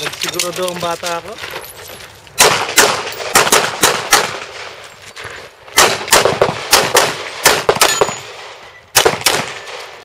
Nagsigurado ang bata ako.